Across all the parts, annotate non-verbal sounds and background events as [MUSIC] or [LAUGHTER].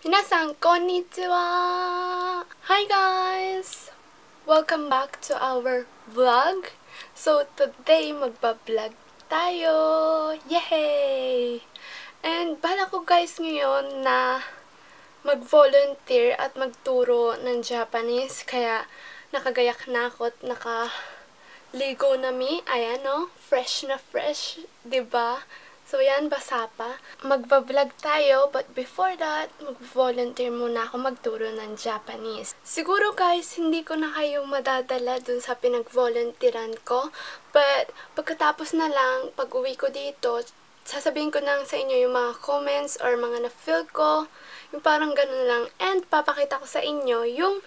Minasan, konnichiwa! Hi guys! Welcome back to our vlog. So, today, magbablog tayo! Yay! And, bala ko guys ngayon na mag-volunteer at magturo ng Japanese. Kaya, nakagayak na ako at naka-ligo na mi. Ayan, no? Fresh na fresh. ba? Diba? So, yan, basa pa. Magbablog tayo, but before that, mag-volunteer muna ako magturo ng Japanese. Siguro guys, hindi ko na kayo madadala dun sa pinag-volunteeran ko, but pagkatapos na lang, pag uwi ko dito, sasabihin ko na sa inyo yung mga comments or mga na-feel ko, yung parang ganun lang. And papakita ko sa inyo yung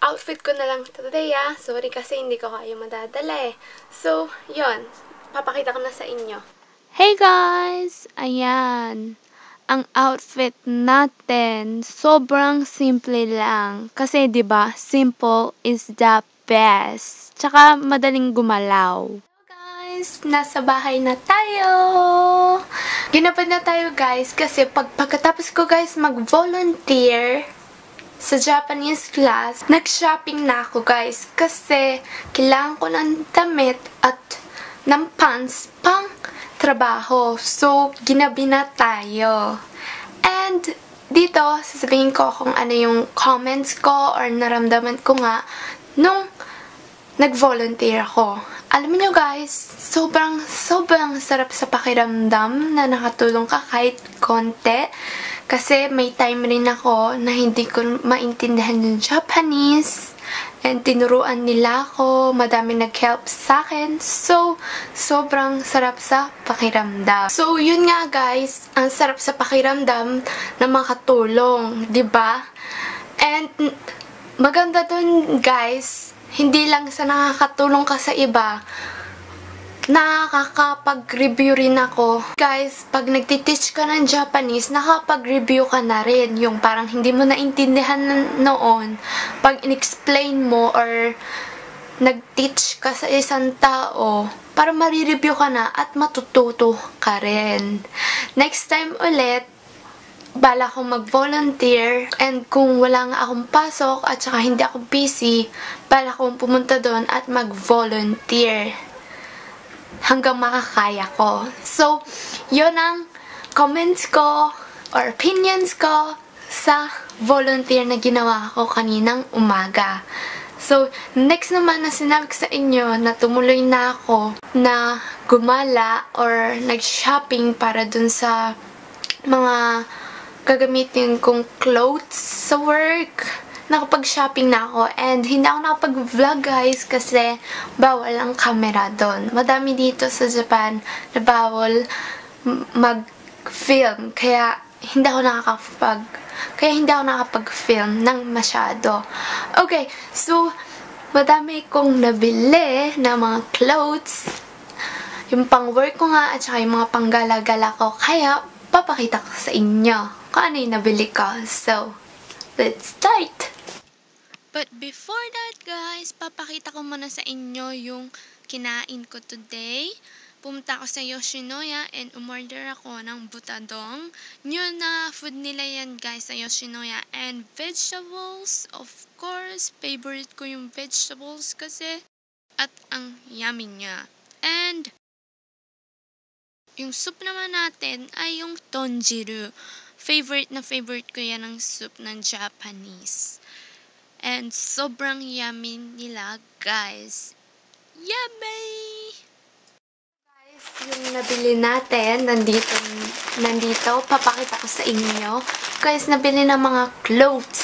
outfit ko na lang today ah. Sorry kasi hindi ko kayo madadala eh. So, yon Papakita ko na sa inyo. Hey guys! Ayan. Ang outfit natin, sobrang simple lang. Kasi 'di ba simple is the best. Tsaka madaling gumalaw. Hello guys! Nasa bahay na tayo! Ginapad na tayo guys kasi pag pagkatapos ko guys mag-volunteer sa Japanese class, nag-shopping na ako guys kasi kailangan ko ng damit at ng pants pang trabaho. So, ginabi na tayo. And, dito, sasabihin ko kung ano yung comments ko or naramdaman ko nga nung nag-volunteer ako. Alam niyo guys, sobrang, sobrang sarap sa pakiramdam na nakatulong ka kahit konti. Kasi may time rin ako na hindi ko maintindihan yung Japanese. And tinuruan nila ako, madami nag-help sa akin. So, sobrang sarap sa pakiramdam. So, yun nga guys, ang sarap sa pakiramdam na makatulong, ba? And maganda dun guys, hindi lang sa nakakatulong ka sa iba, nakakapag-review rin ako. Guys, pag nagtiteach ka ng Japanese, nakapag-review ka na rin. Yung parang hindi mo naintindihan noon, pag in-explain mo or nag-teach ka sa isang tao, para marireview ka na at matututo ka rin. Next time ulit, bala akong mag-volunteer and kung wala nga akong pasok at saka hindi ako busy, bala akong pumunta doon at mag-volunteer hanggang makakaya ko. So, yun ang comments ko or opinions ko sa volunteer na ginawa ko kaninang umaga. So, next naman na sinabi ko sa inyo na tumuloy na ako na gumala or nag-shopping para dun sa mga gagamitin kong clothes sa work nakapag-shopping na ako and hindi ako nakapag-vlog guys kasi bawal ang camera doon. Madami dito sa Japan na bawal mag-film kaya hindi ako nakakapag kaya hindi ako nakapag-film ng masyado. Okay, so madami kong nabili na mga clothes yung pang-work ko nga at saka yung mga panggala-gala ko. Kaya, papakita ko sa inyo kung ano yung nabili ko. So, let's start! But before that guys, papakita ko muna sa inyo yung kinain ko today. Pumunta ako sa Yoshinoya and umorder ako ng butadong. New na food nila yan guys sa Yoshinoya. And vegetables, of course, favorite ko yung vegetables kasi at ang yummy niya. And yung soup naman natin ay yung tonjiru. Favorite na favorite ko yan ng soup ng Japanese. And sobrang yummy nila, guys. Yummy! Guys, yung nabili natin, nandito, nandito, papakita ko sa inyo. Guys, nabili ng mga clothes.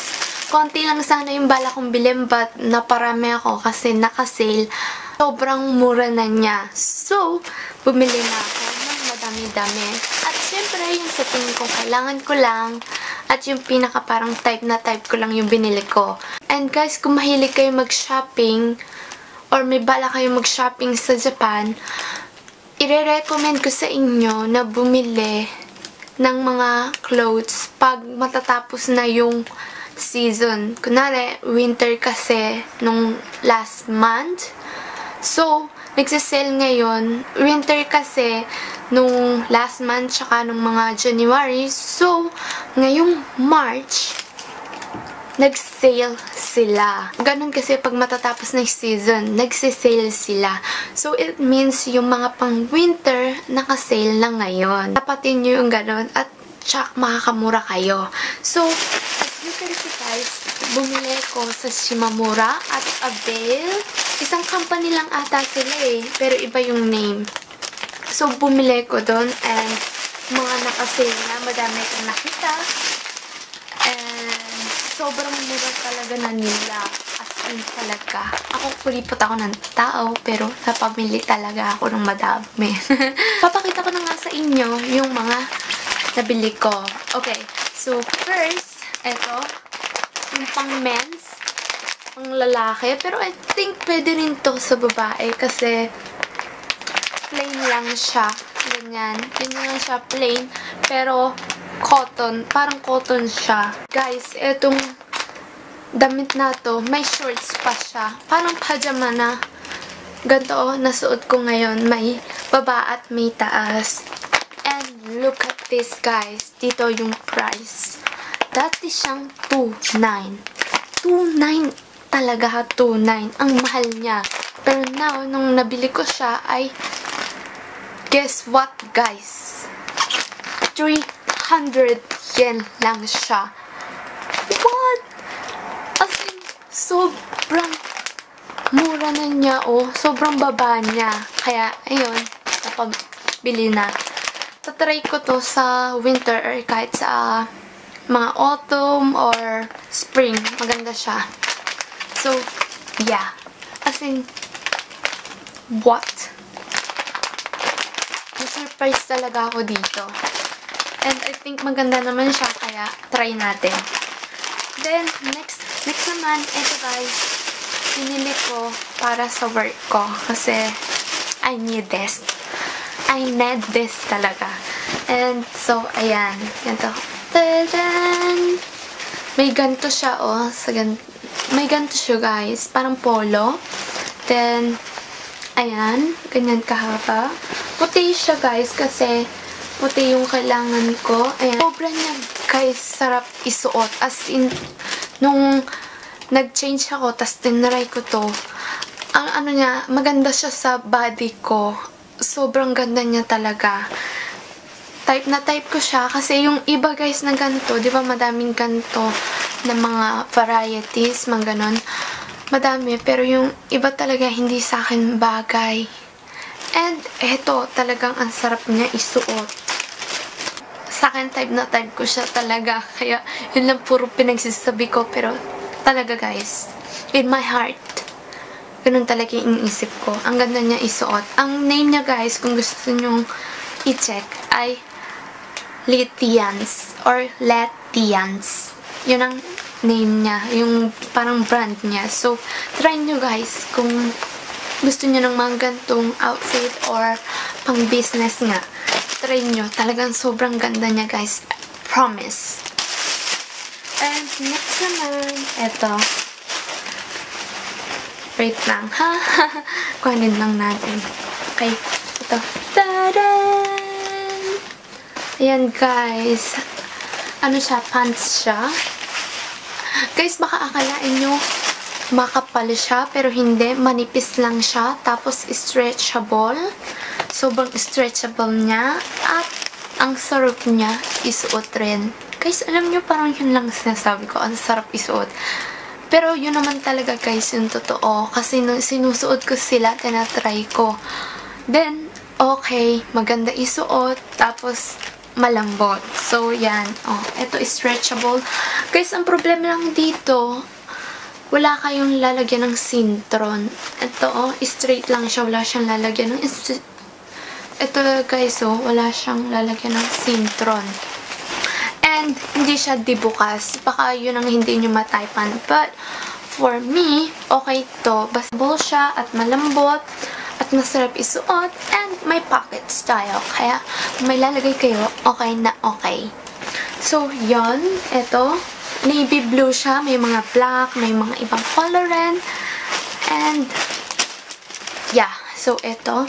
Konti lang sana yung bala kong bilhin, but naparami ako kasi nakasale. Sobrang mura na niya. So, bumili na ako ng madami-dami. At syempre, yung sa tingin ko, kailangan ko lang at yung pinaka parang type na type ko lang yung binili ko. And guys, kung mahilig kayo mag-shopping or may bala kayo mag-shopping sa Japan, ire-recommend ko sa inyo na bumili ng mga clothes pag matatapos na yung season. Kunwari, winter kasi nung last month. So, nagsisale ngayon. Winter kasi, nung last month, tsaka nung mga January. So, ngayong March, nag-sale sila. Ganun kasi pag matatapos na season, nagsisale sila. So, it means yung mga pang-winter, naka-sale na ngayon. Tapatin nyo yung ganun at tsak makakamura kayo. So, as you can see guys, bumili ko sa Shimamura at Avail. Isang company lang ata sila eh, pero iba yung name. So, bumili ko doon and mga nakasale na, madami kong nakita. And sobrang mura talaga na nila. As in talaga. Ako kulipot ako ng tao, pero napamili talaga ako ng madami. [LAUGHS] Papakita ko na nga sa inyo yung mga nabili ko. Okay, so first, eto, yung pang men's, pang lalaki. Pero I think pwede rin to sa babae kasi plain lang siya. Ganyan. Ganyan lang siya, plain. Pero cotton. Parang cotton siya. Guys, etong damit na to, may shorts pa siya. Parang pajama na. Ganito, oh, nasuot ko ngayon. May baba at may taas. And look at this, guys. Dito yung price. Dati siyang 2.9. 2.9 talaga 2.9. Ang mahal niya. Pero now, nung nabili ko siya, ay guess what, guys? 300 yen lang siya. What? As in, sobrang mura na niya, oh. Sobrang baba niya. Kaya, ayun, napabili na. Tatry ko to sa winter or kahit sa mga autumn or spring. Maganda siya. So, yeah. As in, what? Na-surprise talaga ako dito. And I think maganda naman siya, kaya try natin. Then, next, next naman, ito guys, pinili ko para sa work ko. Kasi, I need this. I need this talaga. And, so, ayan. Ganito. Tadan! May ganito siya, oh. Sa gan may ganito siya, guys. Parang polo. Then, ayan. Ganyan kahaba. Puti siya, guys, kasi puti yung kailangan ko. Ayan. Sobra niya, guys, sarap isuot. As in, nung nag-change ako, tas tinry ko to, ang ano niya, maganda siya sa body ko. Sobrang ganda niya talaga. Type na type ko siya kasi yung iba guys na ganito, di ba madaming ganito na mga varieties, mga ganon. Madami, pero yung iba talaga hindi sa akin bagay. And eto, talagang ang sarap niya isuot. Sa akin, type na type ko siya talaga. [LAUGHS] Kaya, yun lang puro pinagsasabi ko. Pero, talaga guys, in my heart, ganun talaga yung iniisip ko. Ang ganda niya isuot. Ang name niya guys, kung gusto nyong i-check, ay Litians or Letians. Yun ang name niya. Yung parang brand niya. So, try nyo guys kung gusto nyo ng mga gantong outfit or pang business nga. Try nyo. Talagang sobrang ganda niya guys. Promise. And next naman, eto. Wait lang, ha? [LAUGHS] Kuhanin lang natin. Okay, ito. Tadan! Ayan, guys. Ano siya? Pants siya. Guys, baka akalain nyo makapal siya, pero hindi. Manipis lang siya. Tapos, stretchable. Sobrang stretchable niya. At, ang sarap niya isuot rin. Guys, alam nyo, parang yun lang sinasabi ko. Ang sarap isuot. Pero yun naman talaga guys yung totoo. Kasi nung sinusuot ko sila, tinatry ko. Then, okay, maganda isuot. Tapos, malambot. So, yan. Oh, ito is stretchable. Guys, ang problema lang dito, wala kayong lalagyan ng sintron. Ito, oh, straight lang siya. Wala siyang lalagyan ng... Ito, guys, oh, wala siyang lalagyan ng sintron. And, hindi siya dibukas. Baka yun ang hindi nyo mataypan. But, for me, okay to. Basbol siya at malambot at masarap isuot and may pocket style. Kaya, may lalagay kayo, okay na okay. So, yon Ito, navy blue siya. May mga black, may mga ibang color rin. And, yeah. So, ito.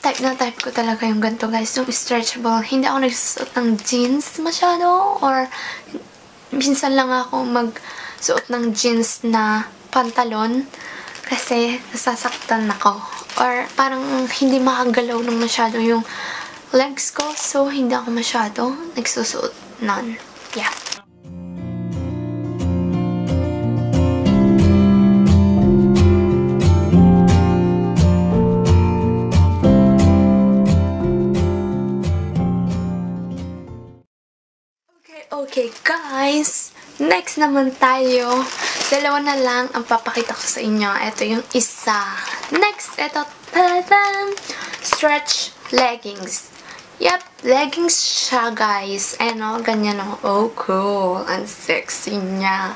Type na type ko talaga yung ganito, guys. Yung stretchable. Hindi ako nagsusuot ng jeans masyado. Or, minsan lang ako magsuot ng jeans na pantalon. Kasi, nasasaktan ako. Or, parang hindi makagalaw ng masyado yung legs ko. So, hindi ako masyado nagsusuot nun. Yeah. Okay, okay guys. Next naman tayo. Dalawa na lang ang papakita ko sa inyo. Ito yung isa. Next, ito. Tadam! Stretch leggings. Yep, leggings siya guys. Ano, ganyan o. Oh, cool. Ang sexy niya.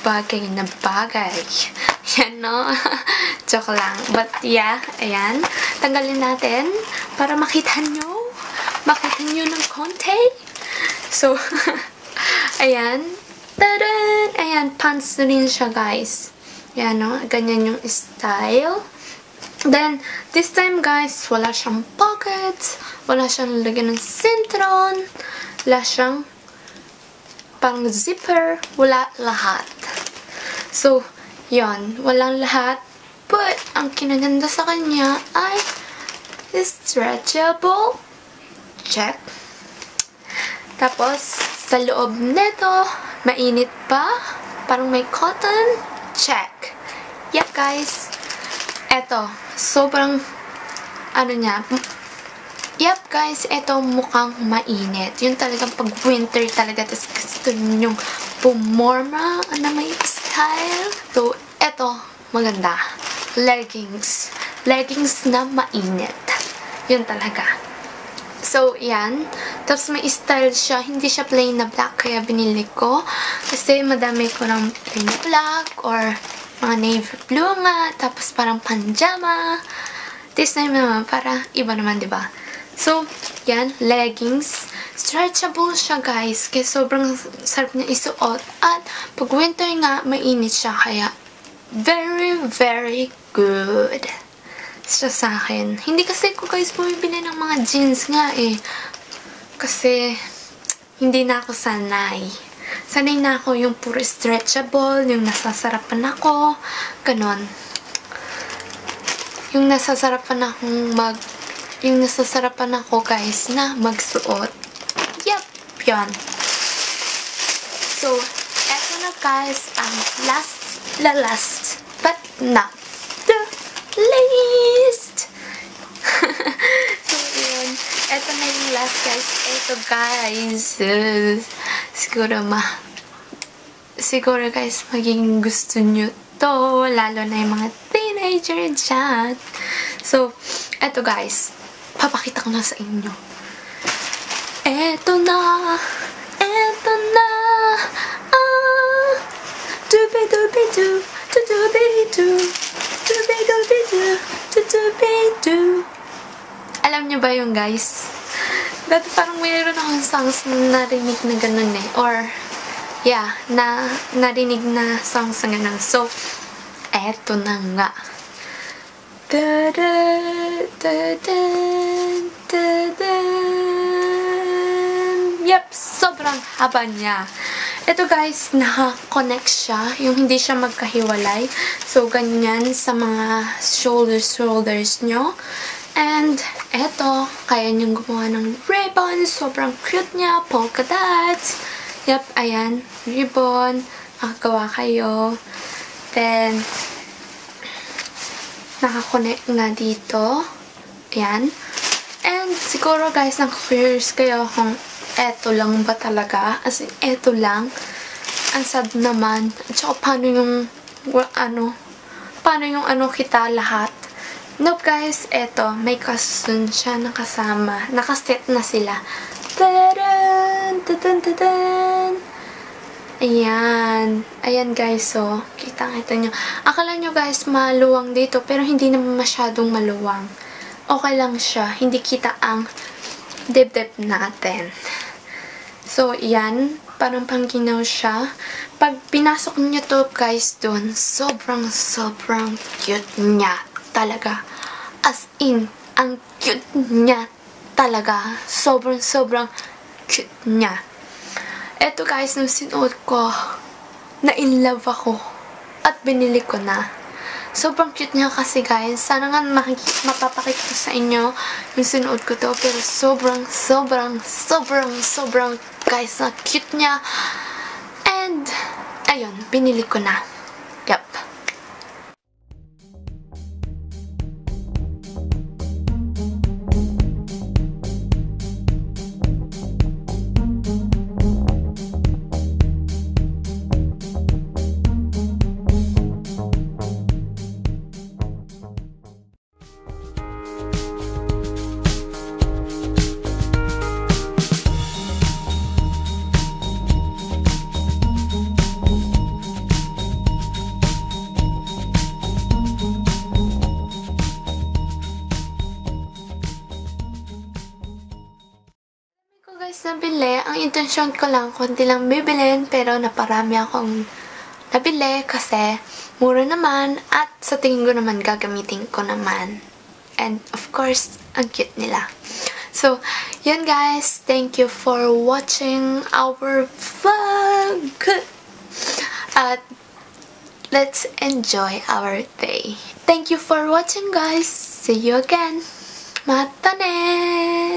Bagay na bagay. [LAUGHS] Yan no. [LAUGHS] Joke lang. But yeah, ayan. Tanggalin natin para makita nyo. Makita nyo ng konti. So, [LAUGHS] ayan. Tadan! Ayan, pants rin siya, guys. Ayan, no? Ganyan yung style. Then, this time, guys, wala siyang pockets. Wala siyang lagyan ng sintron. Wala siyang pang zipper. Wala lahat. So, yon Walang lahat. But, ang kinaganda sa kanya ay stretchable. Check. Tapos, sa loob nito, mainit pa. Parang may cotton. Check. Yep, guys. Eto, sobrang, ano niya, yep, guys, eto mukhang mainit. Yun talagang pag winter talaga, tapos gusto yung pumorma na may style. So, eto, maganda. Leggings. Leggings na mainit. Yun talaga. So, yan. Tapos, may style siya. Hindi siya plain na black, kaya binili ko. Kasi, madami ko ng plain na black or mga navy blue nga. Tapos, parang panjama. This time naman, para iba naman, di ba? So, yan. Leggings. Stretchable siya, guys. Kaya sobrang sarap niya isuot. At, pag winter nga, mainit siya. Kaya, very, very good siya sa akin. Hindi kasi ko guys bumibili ng mga jeans nga eh. Kasi hindi na ako sanay. Sanay na ako yung puro stretchable, yung nasasarapan ako, ganon. Yung nasasarapan akong mag yung nasasarapan ako guys na magsuot. Yep, yan. So, eto na guys ang last, la last, but not the least. [LAUGHS] so, yun. Ito na yung last, guys. Ito, guys. Siguro, ma... Siguro, guys, magiging gusto nyo to. Lalo na yung mga teenager dyan. So, eto, guys. Papakita ko na sa inyo. Eto na. Eto na. Ah. Dubi-dubi-du. Du-dubi-du. Du-bi-du-bi-du. Du-dubi-du. Alam niyo ba yung guys? Dati parang mayroon akong songs na narinig na ganun eh. Or, yeah, na narinig na songs na ganun. So, eto na nga. Da da da da da da Yep, sobrang haba niya. Ito guys, naka-connect siya. Yung hindi siya magkahiwalay. So, ganyan sa mga shoulders-shoulders nyo. And, eto, kaya niyong gumawa ng ribbon. Sobrang cute niya. Polka dots. Yep, ayan. Ribbon. Makagawa kayo. Then, naka-connect nga dito. Ayan. And, siguro guys, naka-curious kayo kung eto lang ba talaga? As in, eto lang. Ang sad naman. At saka, paano yung, ano, paano yung ano kita lahat? Nope, guys. Eto, may kasun siya nakasama. Nakaset na sila. Tadan! Tadan! Tadan! Ayan. Ayan, guys. So, kita-kita nyo. Akala nyo, guys, maluwang dito. Pero hindi naman masyadong maluwang. Okay lang siya. Hindi kita ang dip-dip natin. So, yan. Parang pangginaw siya. Pag pinasok niyo to, guys, dun, sobrang, sobrang cute niya. Talaga. As in, ang cute niya talaga. Sobrang, sobrang cute niya. Eto guys, nung sinuot ko, na in love ako. At binili ko na. Sobrang cute niya kasi guys. Sana nga mapapakita ko sa inyo yung sinuot ko to. Pero sobrang, sobrang, sobrang, sobrang guys na cute niya. And, ayun, binili ko na. Yup. Guys nabili. Ang intensyon ko lang, konti lang bibilin, pero naparami akong nabili kasi mura naman at sa tingin ko naman gagamitin ko naman. And of course, ang cute nila. So, yun guys. Thank you for watching our vlog. At let's enjoy our day. Thank you for watching guys. See you again. Mata ne!